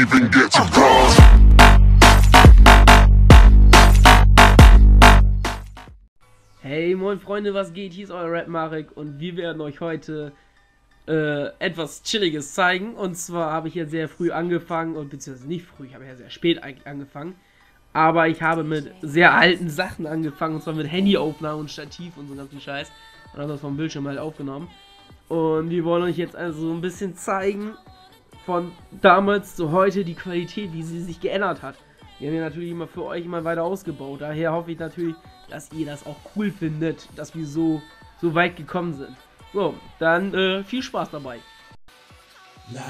even get to cross. Hey moin Freunde, was geht? Hier ist euer Rap Marek und wir werden euch heute äh, etwas Chilliges zeigen. Und zwar habe ich ja sehr früh angefangen, und beziehungsweise nicht früh, ich habe ja sehr spät eigentlich angefangen. Aber ich habe mit sehr alten Sachen angefangen, und zwar mit Handyaufnahme und Stativ und so ganzen Scheiß. Und habe das vom Bildschirm halt aufgenommen. Und wir wollen euch jetzt also so ein bisschen zeigen, von damals zu heute die Qualität, wie sie sich geändert hat. Wir haben ja natürlich immer für euch immer weiter ausgebaut. Daher hoffe ich natürlich, dass ihr das auch cool findet, dass wir so, so weit gekommen sind. So, dann äh, viel Spaß dabei. La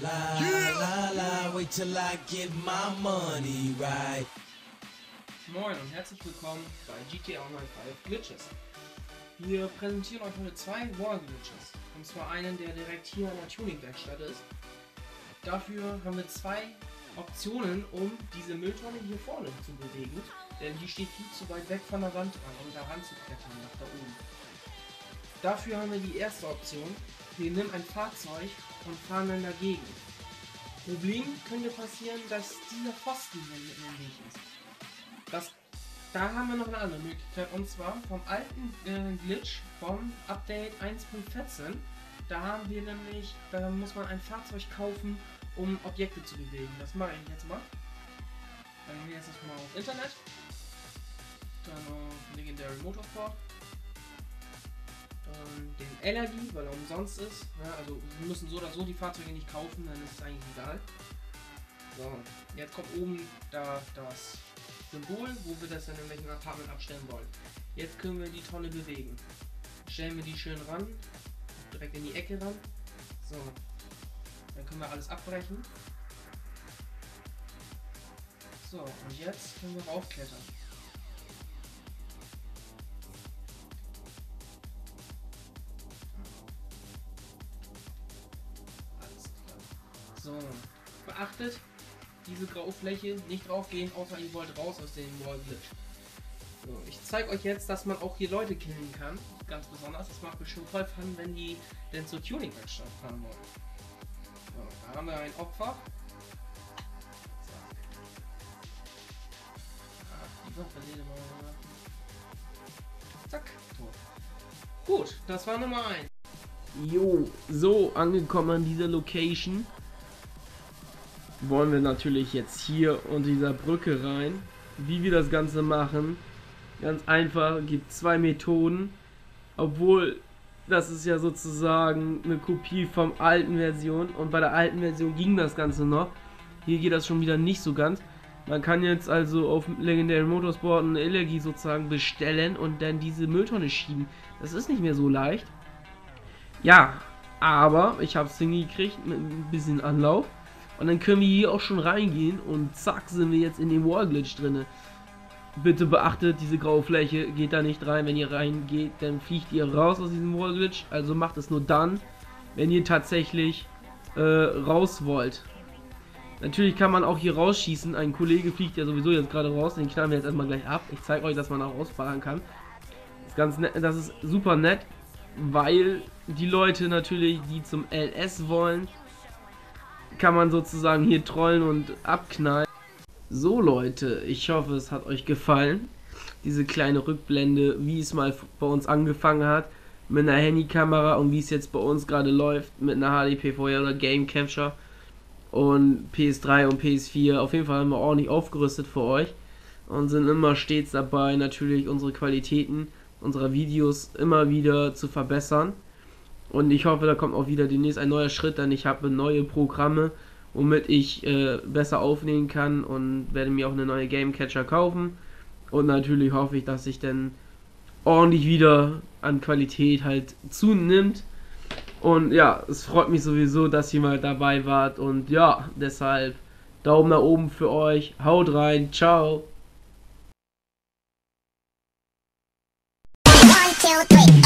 la la la, wait till I get my money right. Moin und herzlich willkommen bei GTA Online 5 Glitches. Wir präsentieren euch heute zwei Wall Glitches. Und zwar einen, der direkt hier an der Tuning-Werkstatt ist. Dafür haben wir zwei Optionen, um diese Mülltonne hier vorne zu bewegen. Denn die steht viel zu weit weg von der Wand dran, um da ranzuklettern, nach da oben. Dafür haben wir die erste Option. Wir nehmen ein Fahrzeug und fahren dann dagegen. Problem könnte passieren, dass dieser Pfosten hier mitten im Weg ist. Das, da haben wir noch eine andere Möglichkeit und zwar vom alten äh, Glitch vom Update 1.14. Da haben wir nämlich, da muss man ein Fahrzeug kaufen, um Objekte zu bewegen. Das mache ich jetzt mal. Dann gehen wir jetzt erstmal auf Internet. Dann auf Legendary Motorsport. Dann den LRD, weil er umsonst ist. Ja, also wir müssen so oder so die Fahrzeuge nicht kaufen, dann ist es eigentlich egal. So, jetzt kommt oben da das Symbol, wo wir das dann in welchem Apartment abstellen wollen. Jetzt können wir die Tonne bewegen. Stellen wir die schön ran, direkt in die Ecke ran. So, dann können wir alles abbrechen. So, und jetzt können wir raufklettern. Alles klar. So, beachtet, diese graue Fläche nicht draufgehen, außer ihr wollt raus aus dem Wall Glitch. So, ich zeige euch jetzt, dass man auch hier Leute killen kann. Ganz besonders. Das macht bestimmt voll Fun, wenn die denn zur Tuning-Werkstatt fahren wollen. So, da haben wir ein Opfer. Zack. Gut, das war Nummer 1. Jo, so angekommen an dieser Location wollen wir natürlich jetzt hier unter dieser Brücke rein. Wie wir das Ganze machen, ganz einfach, gibt zwei Methoden. Obwohl, das ist ja sozusagen eine Kopie vom alten Version und bei der alten Version ging das Ganze noch. Hier geht das schon wieder nicht so ganz. Man kann jetzt also auf Legendary Motorsport eine Energie sozusagen bestellen und dann diese Mülltonne schieben. Das ist nicht mehr so leicht. Ja, aber ich habe es hingekriegt mit ein bisschen Anlauf. Und dann können wir hier auch schon reingehen und zack sind wir jetzt in dem Wall Glitch drinne. Bitte beachtet, diese graue Fläche geht da nicht rein. Wenn ihr reingeht, dann fliegt ihr raus aus diesem Wall Glitch. Also macht es nur dann, wenn ihr tatsächlich äh, raus wollt. Natürlich kann man auch hier rausschießen. Ein Kollege fliegt ja sowieso jetzt gerade raus. Den knallen wir jetzt erstmal gleich ab. Ich zeige euch, dass man auch rausfahren kann. Das ist, ganz nett, das ist super nett, weil die Leute natürlich, die zum LS wollen, kann man sozusagen hier trollen und abknallen. So Leute, ich hoffe es hat euch gefallen. Diese kleine Rückblende, wie es mal bei uns angefangen hat mit einer Handykamera und wie es jetzt bei uns gerade läuft mit einer HDPVR oder Game Capture und PS3 und PS4. Auf jeden Fall haben wir ordentlich aufgerüstet für euch und sind immer stets dabei, natürlich unsere Qualitäten unserer Videos immer wieder zu verbessern. Und ich hoffe, da kommt auch wieder demnächst ein neuer Schritt, denn ich habe neue Programme, womit ich äh, besser aufnehmen kann und werde mir auch eine neue Game Catcher kaufen. Und natürlich hoffe ich, dass sich dann ordentlich wieder an Qualität halt zunimmt. Und ja, es freut mich sowieso, dass ihr mal dabei wart. Und ja, deshalb Daumen nach oben für euch. Haut rein. Ciao. One, two.